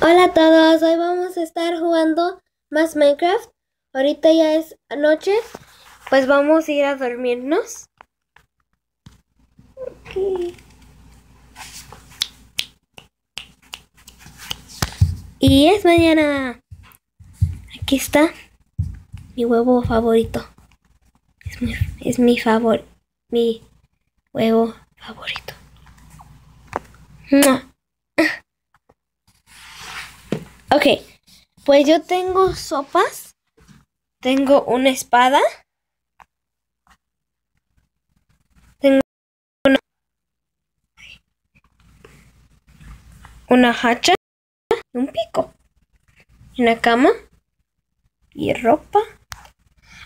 Hola a todos, hoy vamos a estar jugando más Minecraft. Ahorita ya es noche, pues vamos a ir a dormirnos. Y es mañana. Aquí está mi huevo favorito. Es mi, es mi favor, mi huevo favorito. ¡Mua! Ok, pues yo tengo sopas, tengo una espada, tengo una, una hacha, un pico, una cama y ropa.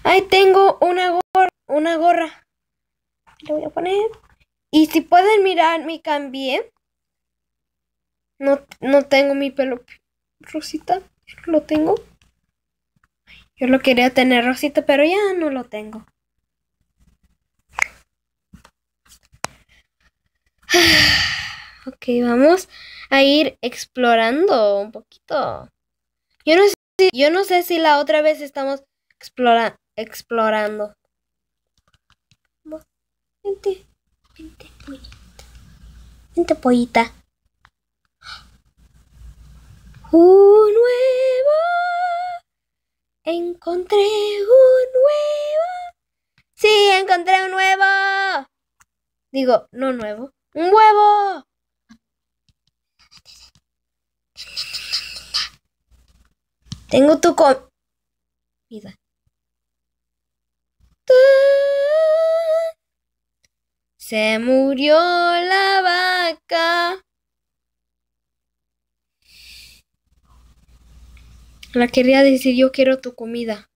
Ahí tengo una gorra, una gorra. Le voy a poner. Y si pueden mirar, me cambié. No, no tengo mi pelo rosita. Lo tengo. Yo lo quería tener rosita, pero ya no lo tengo. Ok, vamos a ir explorando un poquito. Yo no sé, si- yo no sé si la otra vez estamos explora- explorando. Vente, vente, pollita. Vente, pollita. Un nuevo. Encontré un nuevo. Sí, encontré un nuevo. Digo, no nuevo. Un huevo. Tengo tu comida. Se murió la vaca. La quería decir, yo quiero tu comida.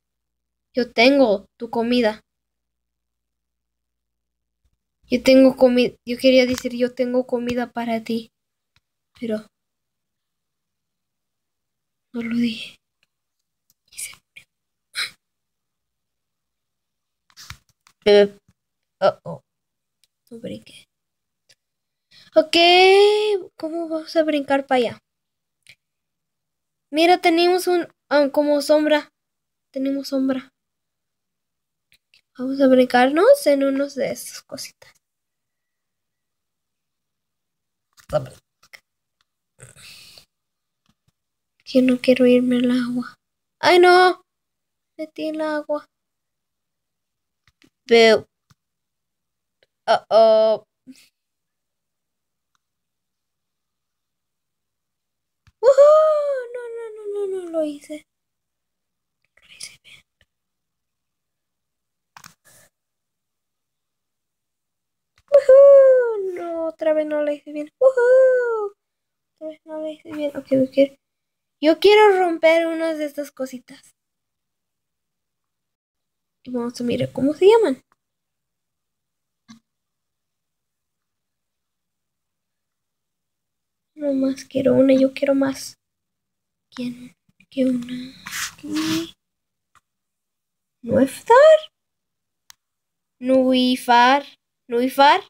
Yo tengo tu comida. Yo tengo comida. Yo quería decir, yo tengo comida para ti. Pero no lo dije. Y se murió. Eh, oh, oh. No brinqué. Ok, ¿cómo vamos a brincar para allá? Mira, tenemos un ah, como sombra. Tenemos sombra. Vamos a brincarnos en unos de estas cositas. Que no quiero irme al agua. ¡Ay, no! Metí el agua. Veo. Uh oh. ¡Woohoo! No, no, lo hice. Lo hice bien. ¡Woohoo! No, otra vez no lo hice bien. ¡Woohoo! Otra vez no lo hice bien. Ok, ok. Yo quiero romper unas de estas cositas. Y vamos a mirar cómo se llaman. No más quiero una, yo quiero más. ¿Quién? ¿Qué una? Nuifar. ¿Nuifar?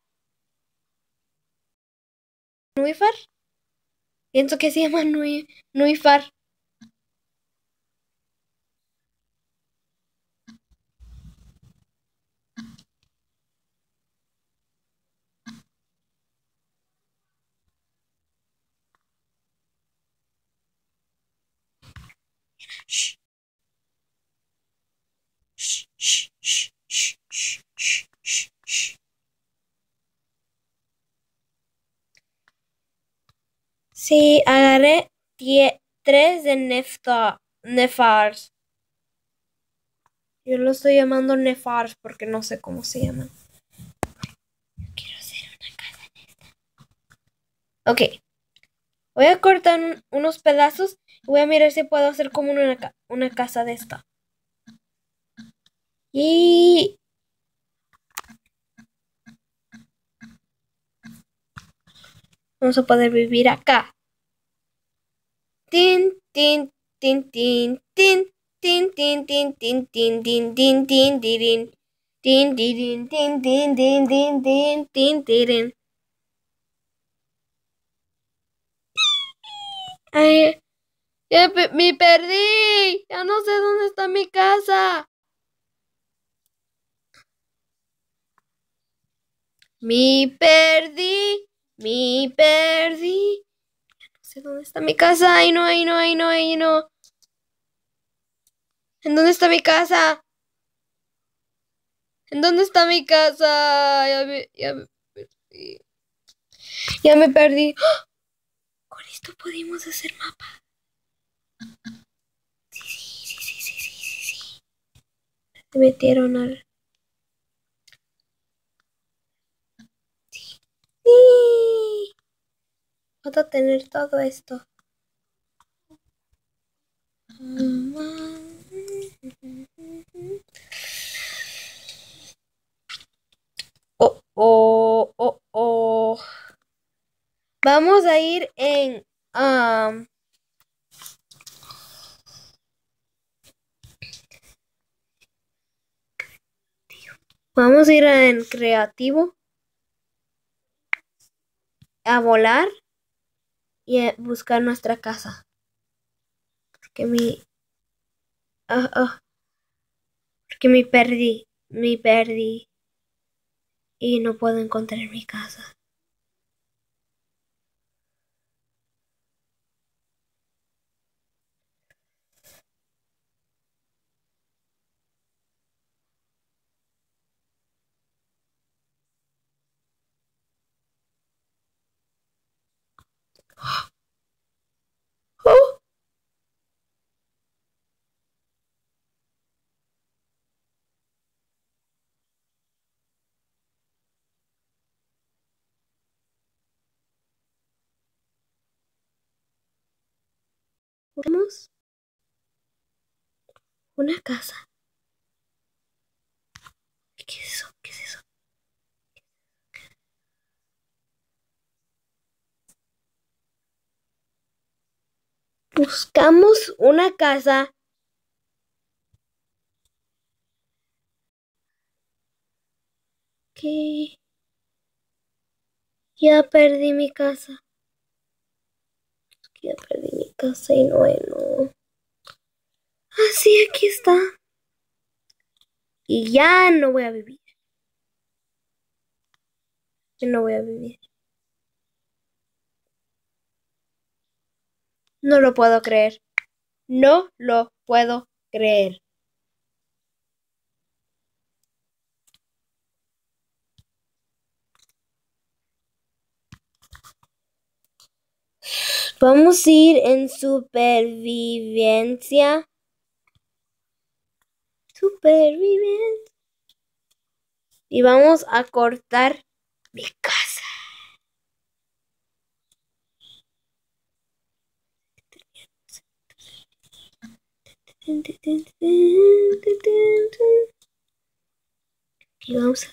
¿Nuifar? Pienso que se llama Nui, Nuifar. Sí, agarré tres de nefta, nefars. Yo lo estoy llamando nefars porque no sé cómo se llaman. Quiero hacer una casa de esta. Ok. Voy a cortar un- unos pedazos voy a mirar si puedo hacer como una, una casa de esta. Y vamos a poder vivir acá. Tin, tin, tin, tin, tin, tin, tin, tin, tin, tin, tin, tin, tin, tirin. Tin, tirin, tin, tin, tin, tin, tin, tin, tirin. Ay, Ya me perdí. Ya no sé dónde está mi casa. Me perdí. Me perdí. Ya no sé dónde está mi casa. Ay, no, ay, no, ay, no, ay, no. ¿En dónde está mi casa? ¿En dónde está mi casa? Ya me, perdí. Ya me perdí. ¡Ah! Con esto pudimos hacer mapa. Sí, sí, sí, sí, sí, sí, sí. Se metieron al... Sí. tener todo esto. Oh, oh, oh, oh. Vamos a ir en... Um, vamos a ir en creativo. A volar. Y a buscar nuestra casa. Porque mi... Uh, porque me perdí. Me perdí. Y no puedo encontrar mi casa. ¡Oh! Vamos. Una casa. ¿Qué es eso? ¿Qué es eso? Buscamos una casa. Que ya perdí mi casa. Ya perdí casa y no, no. Ah, aquí está. Y ya no voy a vivir. Yo no voy a vivir. No lo puedo creer. No lo puedo creer. Vamos a ir en supervivencia. Supervivencia. Y vamos a cortar mi casa. Aquí vamos a...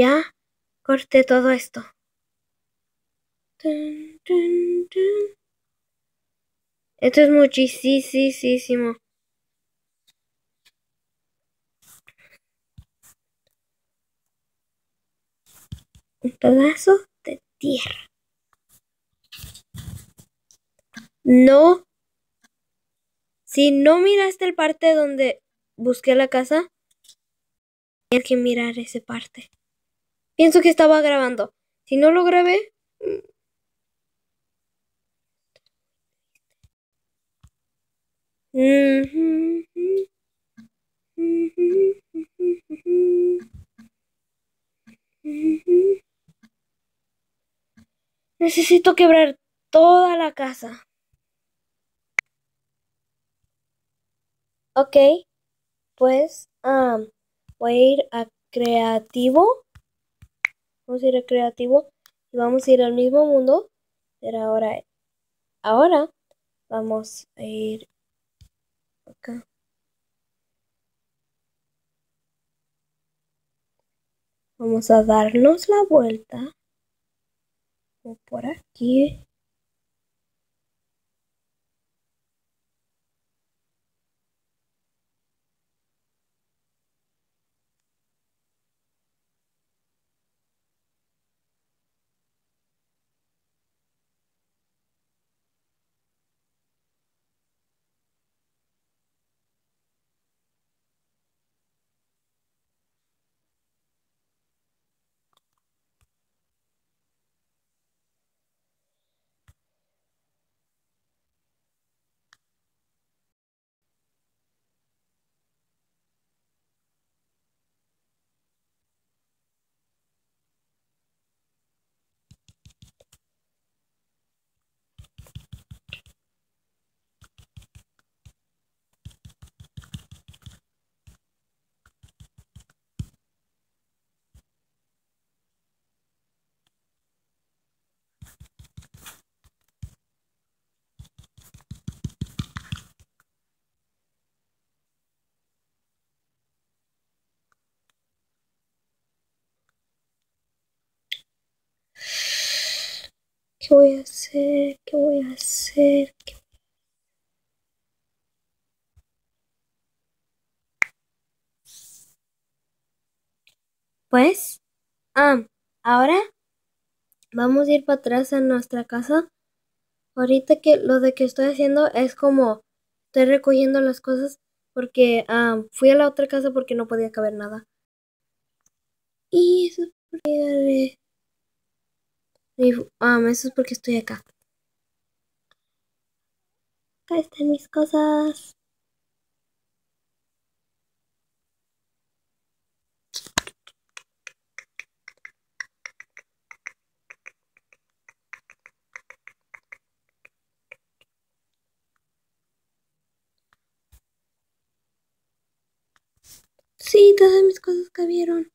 Ya corté todo esto. Esto es muchísimo. Un pedazo de tierra. No. Si no miraste el parte donde busqué la casa, tienes que mirar ese parte. Pienso que estaba grabando. Si no lo grabé... Necesito quebrar toda la casa. Ok, pues voy a ir a creativo. Vamos a ir a creativo y vamos a ir al mismo mundo. Pero ahora, ahora vamos a ir acá. Vamos a darnos la vuelta por aquí. ¿Qué voy a hacer? ¿Qué voy a hacer? Pues, ah, ahora vamos a ir para atrás a nuestra casa. Ahorita que lo de que estoy haciendo es como estoy recogiendo las cosas porque fui a la otra casa porque no podía caber nada. Y eso porque um, eso es porque estoy acá. Acá están mis cosas. Sí, todas mis cosas cabieron.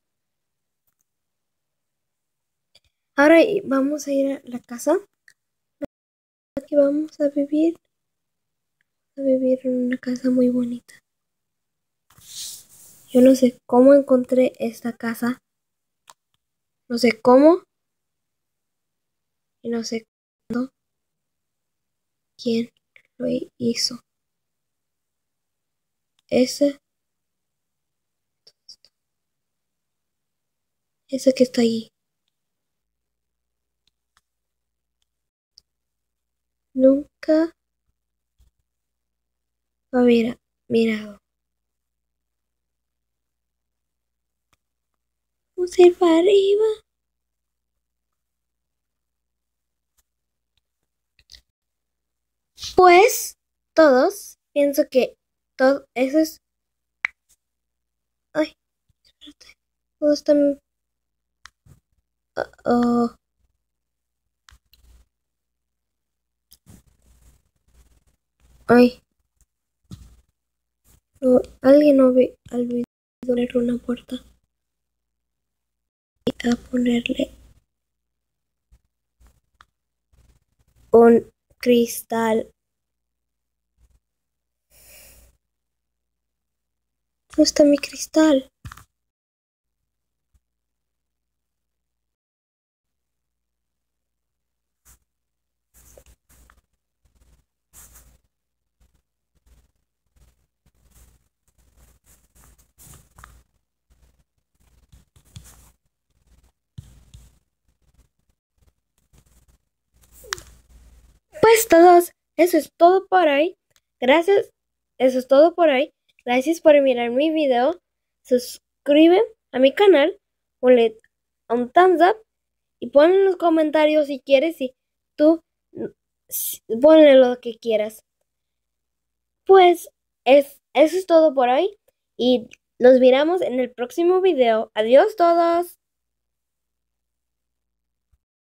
Ahora vamos a ir a la casa. Aquí vamos a vivir. A vivir en una casa muy bonita. Yo no sé cómo encontré esta casa. No sé cómo. Y no sé cuándo. ¿Quién lo hizo? Ese. Ese que está ahí. Nunca hubiera mirado. Para arriba. Pues todos, pienso que todo eso es... Ay, espérate. Todos oh. Ay. No, alguien olvidó poner una puerta. Y a ponerle un cristal. ¿Dónde está mi cristal? Pues todos, eso es todo por hoy. Gracias, eso es todo por hoy. Gracias por mirar mi video. Suscribe a mi canal, ponle un thumbs up y pon en los comentarios si quieres y tú ponle lo que quieras. Pues es, eso es todo por hoy y nos miramos en el próximo video. Adiós todos.